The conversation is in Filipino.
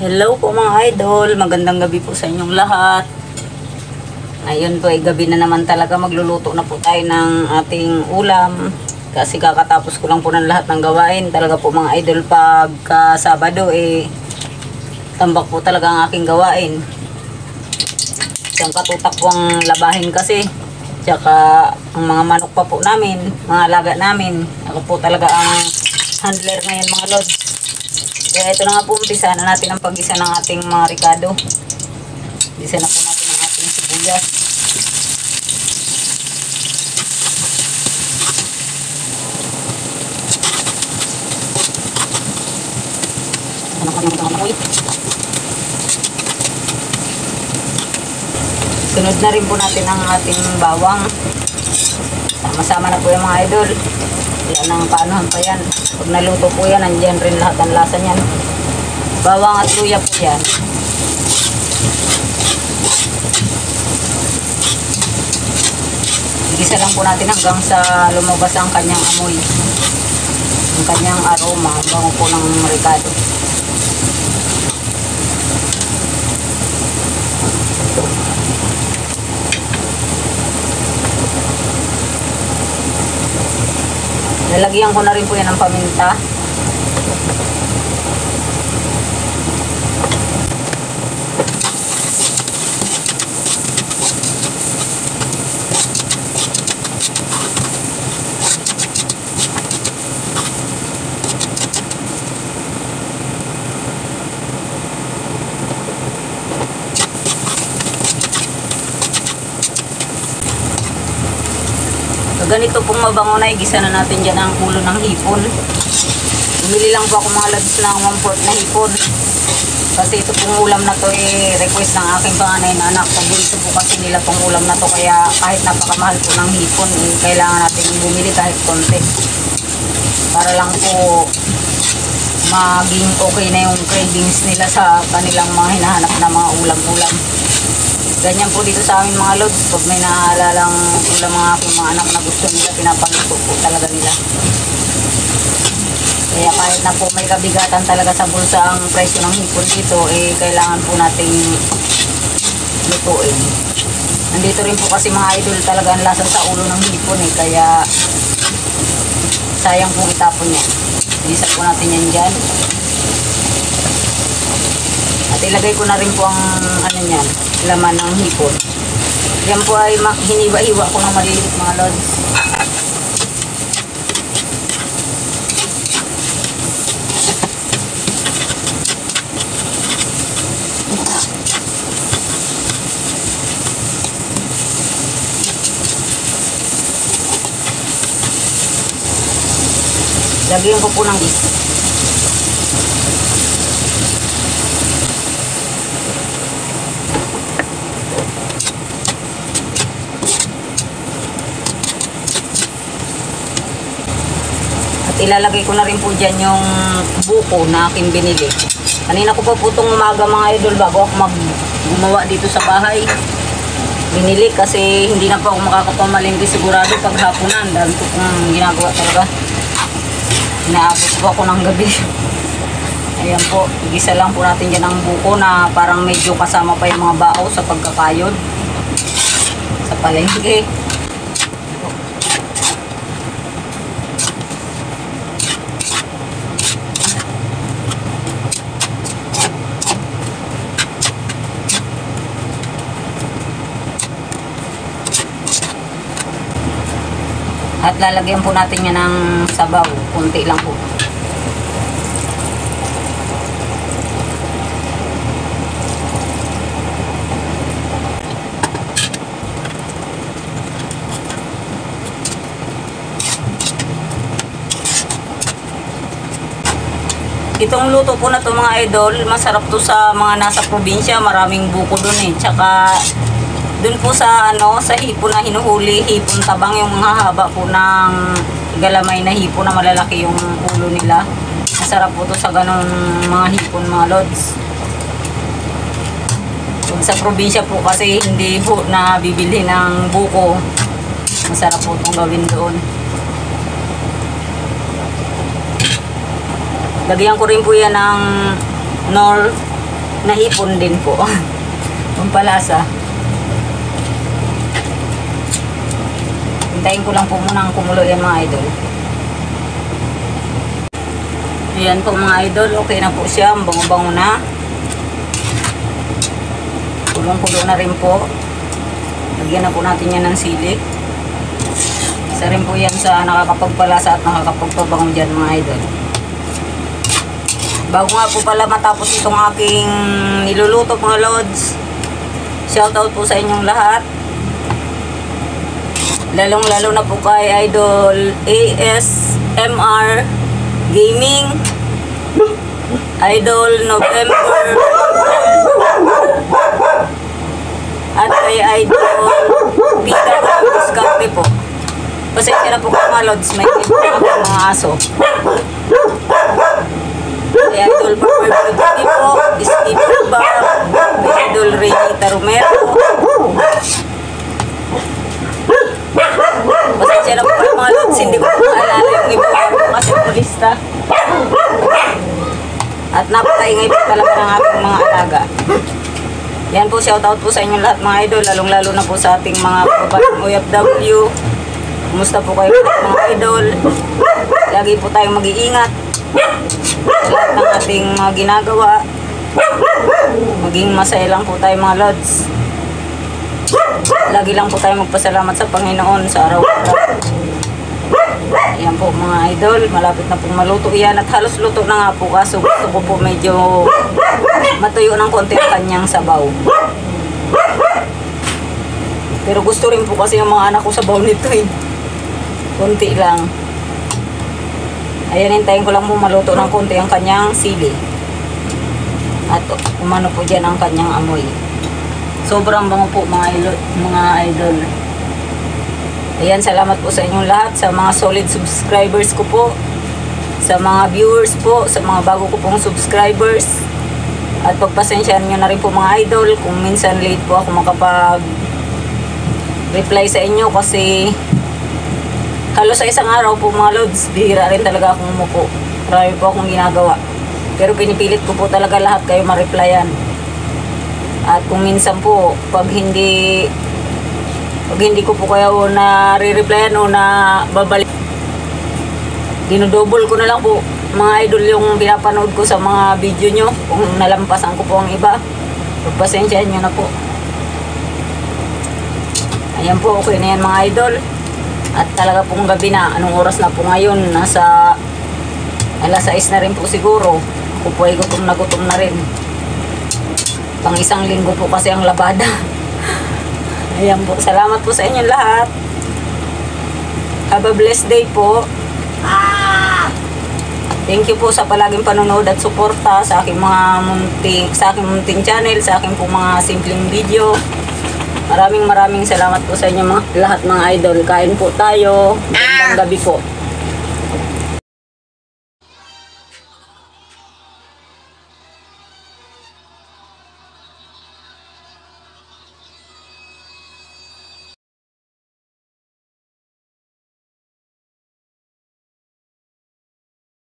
Hello po mga idol, magandang gabi po sa inyong lahat. Ngayon po ay gabi na naman talaga magluluto na po tayo ng ating ulam. Kasi kakatapos ko lang po ng lahat ng gawain. Talaga po mga idol pagka Sabado eh tambak po talaga ang aking gawain. Siyang katutak po ang labahin kasi. Tsaka ang mga manok pa po namin, mga alaga namin. Ako po talaga ang handler ngayon mga lods. Kaya ito na nga po, umpisa na natin ang pag-isa ng ating mga ricado. Isa na po natin ang ating sibuyas. Ano? Sunod na rin po natin ang ating bawang. Sama-sama na po yung mga idol. Yan ang paanohan pa yan. Pag naluto po yan, andyan rin lahat ang lasa niyan. Bawang at luya po yan. Igisa lang po natin hanggang sa lumabas ang kanyang amoy. Ang kanyang aroma. Ang bango po ng ricado. Lalagyan ko na rin po yan ng paminta. Ganito pong mabango na igisa na natin dyan ang ulo ng hipon. Bumili lang po ako mga lads ng 1 4 na hipon. Kasi ito pong ulam na to eh request ng aking panganay na anak. Paborito po kasi nila tong ulam na to kaya kahit napakamahal po ng hipon eh, kailangan natin bumili kahit konti. Para lang po maging okay na yung cravings nila sa kanilang mga hinahanap na mga ulam-ulam Ganyan po dito sa amin mga lods. Pag may naalalang ulam mga aking mga anak na gusto nila, pinapaluto po talaga nila. Kaya kahit na po may kabigatan talaga sa bulsa ang presyo ng hipon dito, eh kailangan po nating lutuin. Nandito rin po kasi mga idol talaga ang lasa sa ulo ng hipon eh, kaya sayang pong itapon yan. Isa po natin yan dyan. At ilagay ko na rin po ang ano niyan, laman ng hipon. Yan po ay hiniwa-hiwa ko ng maliliit mga lods. Lagyan ko po ng is. Ilalagay ko na rin po dyan yung buko na aking binili. Kanina ko pa po itong umaga mga idol bago ako mag gumawa dito sa bahay. Binili kasi hindi na po ako makakapamalingki sigurado pag hapunan. Dahil ko kung ginagawa talaga. Inaabot ko ako ng gabi. Ayan po, igisa lang po natin dyan ang buko na parang medyo kasama pa yung mga bao sa pagkakayod. Sa palengke. At lalagyan po natin yan ng sabaw. Kunti lang po. Itong luto po na to mga idol, masarap to sa mga nasa probinsya, maraming buko dun eh. Tsaka dun po sa ano, sa hipon na hinuhuli, hipon tabang yung mga haba po ng galamay na hipon na malalaki yung ulo nila. Masarap po to sa ganong mga hipon mga lods. Sa probinsya po kasi hindi po na bibili ng buko. Masarap po itong gawin doon. Lagyan ko rin po yan ng nor nahipon din po. Pampalasa. Hintayin ko lang po muna ang kumulo yan mga idol. Ayan po mga idol, okay na po siya. Ang bango-bango na. Kulong-kulo na rin po. Lagyan na po natin yan ng sili. Isa rin po yan sa nakakapagpalasa at nakakapagpabango dyan mga idol. Bago nga po pala matapos itong aking niluluto mga lods, shoutout po sa inyong lahat. Lalong lalo na po kay Idol ASMR Gaming, Idol November, at kay Idol Pita Discarte po. Pasensya na po kayo mga lods, may mga aso. Kay Idol Power Beauty po, Steve Bar, kay Idol Renita Romero. Pasensya na po kayo mga lods, hindi ko po maalala yung iba po kasi pulista. At napakaingay po talaga ng aking mga alaga. Yan po, shoutout po sa inyong lahat mga idol, lalong-lalo na po sa ating mga babaeng OFW. Kumusta po kayo mga idol? Lagi po tayong mag-iingat sa lahat ng ating mga ginagawa. Maging masaya lang po tayo mga lods. Lagi lang po tayo magpasalamat sa Panginoon sa araw-araw. Ayan po mga idol, malapit na pong maluto yan at halos luto na nga po kaso gusto ko po medyo matuyo ng konti ang kanyang sabaw. Pero gusto rin po kasi yung mga anak ko sabaw nito eh. Konti lang. Ayan, hintayin ko lang po maluto ng konti ang kanyang sili. At umano po dyan ang kanyang amoy. Sobrang bango po mga idol. Mga idol. Ayan, salamat po sa inyong lahat, sa mga solid subscribers ko po, sa mga viewers po, sa mga bago ko pong subscribers. At pagpasensyahan nyo na rin po mga idol kung minsan late po ako makapag reply sa inyo kasi halos sa isang araw po mga lods, bihira rin talaga akong umupo. Marami po akong ginagawa. Pero pinipilit ko po talaga lahat kayo ma-replyan. At kung minsan po, pag hindi pag hindi ko po kayo na re-replyan o na babalik dinodouble ko na lang po. Mga idol yung pinapanood ko sa mga video nyo. Kung nalampasan ko po ang iba pagpasensyahan nyo na po. Ayan po okay na yan mga idol. At talaga pong gabi na. Anong oras na po ngayon? Nasa alas 6 na rin po siguro. Ako po ay gutom na gutom na rin. Pang isang linggo po kasi ang labada Ayan po. Salamat po sa inyong lahat. Have a blessed day po. Thank you po sa palaging panonood at suporta sa aking mga munting, sa aking munting channel, sa aking po mga simpleng video. Maraming maraming salamat po sa inyo mga, lahat mga idol. Kain po tayo. Magandang gabi po.